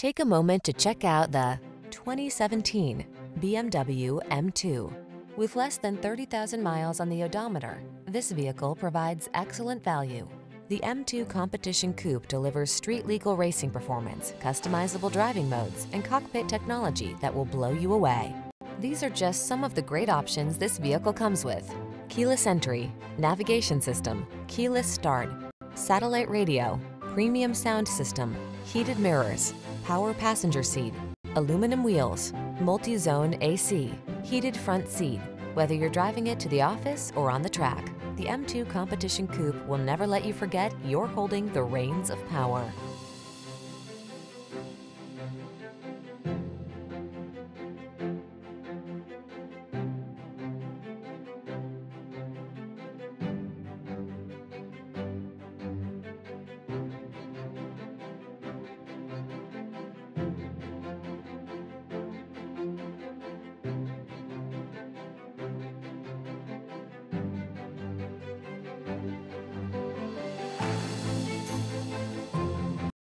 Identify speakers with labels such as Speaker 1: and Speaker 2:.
Speaker 1: Take a moment to check out the 2017 BMW M2. With less than 30,000 miles on the odometer, this vehicle provides excellent value. The M2 Competition Coupe delivers street-legal racing performance, customizable driving modes, and cockpit technology that will blow you away. These are just some of the great options this vehicle comes with. Keyless entry, navigation system, keyless start, satellite radio, premium sound system, heated mirrors, power passenger seat, aluminum wheels, multi-zone AC, heated front seat. Whether you're driving it to the office or on the track, the M2 Competition Coupe will never let you forget you're holding the reins of power.